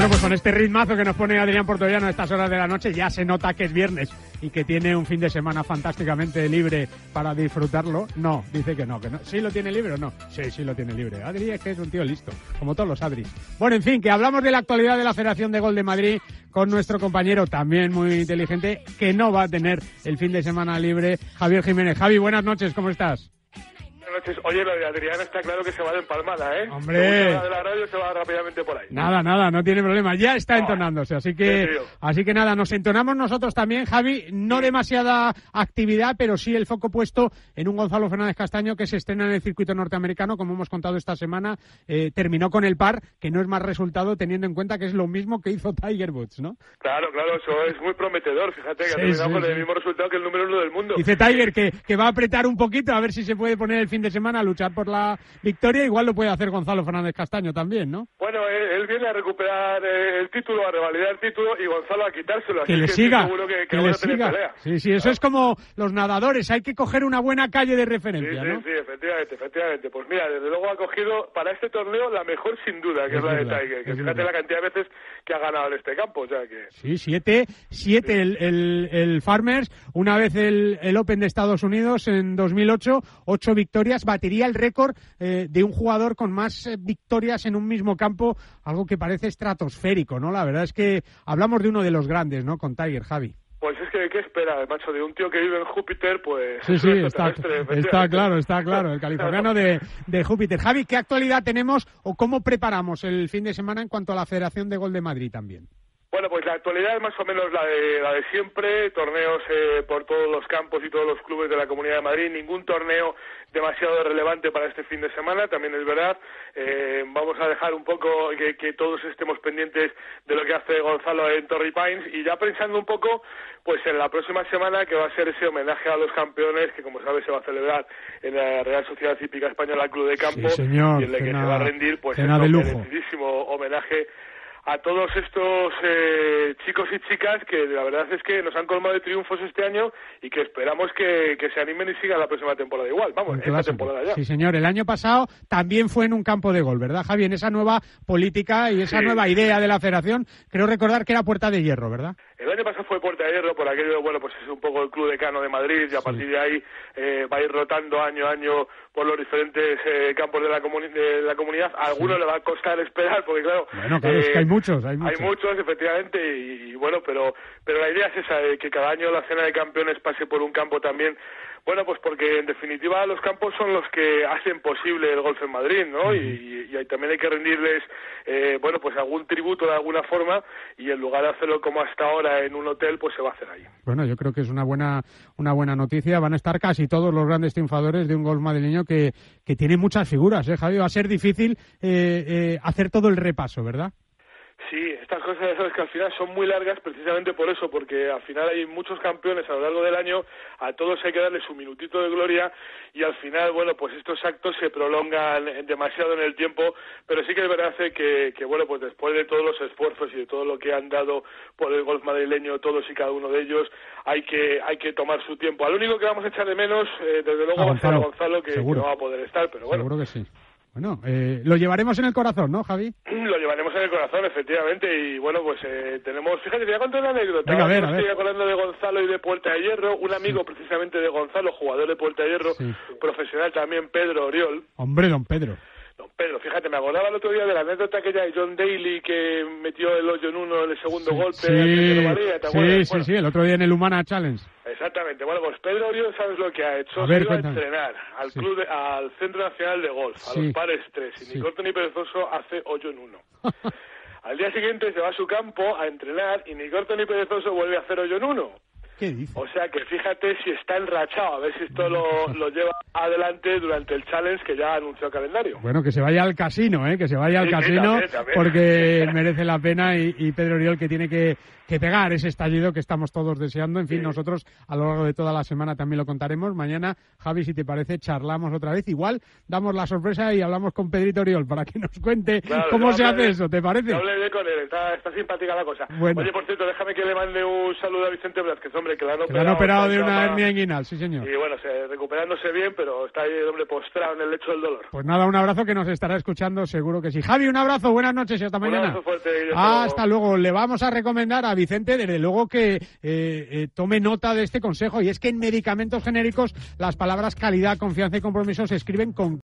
Bueno, pues con este ritmazo que nos pone Adrián Portollano a estas horas de la noche, ya se nota que es viernes y que tiene un fin de semana fantásticamente libre para disfrutarlo. No, dice que no, que no. ¿Sí lo tiene libre o no? Sí, sí lo tiene libre. Adri es que es un tío listo, como todos los Adris. Bueno, en fin, que hablamos de la actualidad de la Federación de Gol de Madrid con nuestro compañero, también muy inteligente, que no va a tener el fin de semana libre, Javier Jiménez. Javi, buenas noches, ¿cómo estás? Noches. Oye, lo de Adrián está claro que se va de empalmada, ¿eh? Hombre. de la radio se va rápidamente por ahí. Nada, nada, no tiene problema. Ya está entonándose, así que, así que nada, nos entonamos nosotros también, Javi. No demasiada actividad, pero sí el foco puesto en un Gonzalo Fernández Castaño que se estrena en el circuito norteamericano, como hemos contado esta semana. Eh, terminó con el par, que no es más resultado teniendo en cuenta que es lo mismo que hizo Tiger Woods, ¿no? Claro, claro, eso es muy prometedor. Fíjate que ha terminado con el mismo resultado que el número uno del mundo. Dice Tiger que, que va a apretar un poquito a ver si se puede poner el fin de semana a luchar por la victoria. Igual lo puede hacer Gonzalo Fernández Castaño también, ¿no? Bueno, él, viene a recuperar eh, el título, a revalidar el título y Gonzalo a quitárselo. Que le siga, que, le siga. Sí, sí, eso es como los nadadores, hay que coger una buena calle de referencia, sí, ¿no? Sí, sí, efectivamente, efectivamente. Pues mira, desde luego ha cogido para este torneo la mejor sin duda, que es, la de Tiger. Que fíjate la cantidad de veces que ha ganado en este campo, o sea que... Sí, siete, siete el, el, el, Farmers, una vez el, el Open de Estados Unidos en 2008, ocho victorias, batería el récord eh, de un jugador con más eh, victorias en un mismo campo, algo que parece estratosférico, ¿no? La verdad es que hablamos de uno de los grandes, ¿no? Con Tiger, Javi. Pues es que, ¿qué espera, macho? De un tío que vive en Júpiter, pues... Sí, sí, está, está claro, está claro, el californiano de, de Júpiter. Javi, ¿qué actualidad tenemos o cómo preparamos el fin de semana en cuanto a la Federación de Gol de Madrid también? Bueno, pues la actualidad es más o menos la de, la de siempre, torneos eh, por todos los campos y todos los clubes de la Comunidad de Madrid, ningún torneo demasiado relevante para este fin de semana, también es verdad. Eh, vamos a dejar un poco que, todos estemos pendientes de lo que hace Gonzalo en Torrey Pines. Y ya pensando un poco pues en la próxima semana que va a ser ese homenaje a los campeones que como sabes se va a a en la Real Sociedad Cívica Española Club de Campo y en el que se va a rendir pues un merecidísimo homenaje a todos estos eh, chicos y chicas que la verdad es que nos han colmado de triunfos este año y que esperamos que, se animen y sigan la próxima temporada igual. Vamos, esta temporada ya. Sí, señor. El año pasado también fue en un campo de gol, ¿verdad, Javi? En esa nueva política y esa nueva idea de la federación, creo recordar que era Puerta de Hierro, ¿verdad? El año pasado fue Puerta de Hierro, por aquello, bueno, pues es un poco el club decano de Madrid y a partir de ahí eh, va a ir rotando año a año por los diferentes eh, campos de la, de la comunidad. A algunos le va a costar esperar, porque claro... Bueno, claro, es que hay muchos, hay muchos. Hay muchos, efectivamente, y, bueno, pero, pero la idea es esa, que cada año la cena de campeones pase por un campo también bueno, pues porque en definitiva los campos son los que hacen posible el golf en Madrid, ¿no? y, y, también hay que rendirles, eh, bueno, pues algún tributo de alguna forma y en lugar de hacerlo como hasta ahora en un hotel, pues se va a hacer ahí. Bueno, yo creo que es una buena, una buena noticia. Van a estar casi todos los grandes triunfadores de un golf madrileño que, que tiene muchas figuras, ¿eh, Javi? Va a ser difícil eh, eh hacer todo el repaso, ¿verdad? Sí, estas cosas ya sabes que al final son muy largas precisamente por eso, porque al final hay muchos campeones a lo largo del año, a todos hay que darle su minutito de gloria y al final, bueno, pues estos actos se prolongan demasiado en el tiempo, pero sí que es verdad que, que bueno, pues después de todos los esfuerzos y de todo lo que han dado por el golf madrileño todos y cada uno de ellos, hay que hay que tomar su tiempo. Al único que vamos a echar de menos, eh, desde luego, va a ser a Gonzalo, que, no va a poder estar, pero bueno. Seguro que sí. Bueno, eh, lo llevaremos en el corazón, ¿no, Javi? Lo llevaremos en el corazón, efectivamente. Y bueno, pues eh, tenemos. Fíjate, te voy a contar una anécdota. Venga, a ver, a ver. Estoy hablando de Gonzalo y de Puerta de Hierro. Un amigo precisamente de Gonzalo, jugador de Puerta de Hierro, profesional también, Pedro Oriol. Hombre, don Pedro. Don Pedro, fíjate, me acordaba el otro día de la anécdota aquella de John Daly que metió el hoyo en uno en el segundo golpe. Sí, sí, sí, el otro día en el Humana Challenge. Exactamente. Bueno, pues Pedro Oriol, ¿sabes lo que ha hecho? ido a entrenar al club, al Centro Nacional de Golf, a los pares 3. Y ni corto ni perezoso hace hoyo en uno. al día siguiente se va a su campo a entrenar y ni corto ni perezoso vuelve a hacer hoyo en uno. O sea que fíjate si está enrachado, a ver si esto lo, lo lleva adelante durante el challenge que ya anunció el calendario. Bueno, que se vaya al casino, ¿eh? que se vaya al casino, porque merece la pena y, y Pedro Oriol que tiene que que pegar ese estallido que estamos todos deseando. En fin, nosotros a lo largo de toda la semana también lo contaremos. Mañana, Javi, si te parece, charlamos otra vez. Igual damos la sorpresa y hablamos con Pedrito Oriol para que nos cuente cómo se hace eso, ¿te parece? con él, está, simpática la cosa. Oye, por cierto, déjame que le mande un saludo a Vicente Blázquez, hombre hombre, que han operado. han de una hernia inguinal, sí señor. Y bueno, se- recuperándose bien, pero está ahí el hombre postrado en el lecho del dolor. Pues nada, un abrazo que nos estará escuchando, seguro que sí. Javi, un abrazo, buenas noches y hasta Un mañana. abrazo fuerte y hasta Hasta luego. Le vamos a recomendar a Vicente, desde luego, que eh, eh, tome nota de este consejo. Y es que en medicamentos genéricos las palabras calidad, confianza y compromiso se escriben con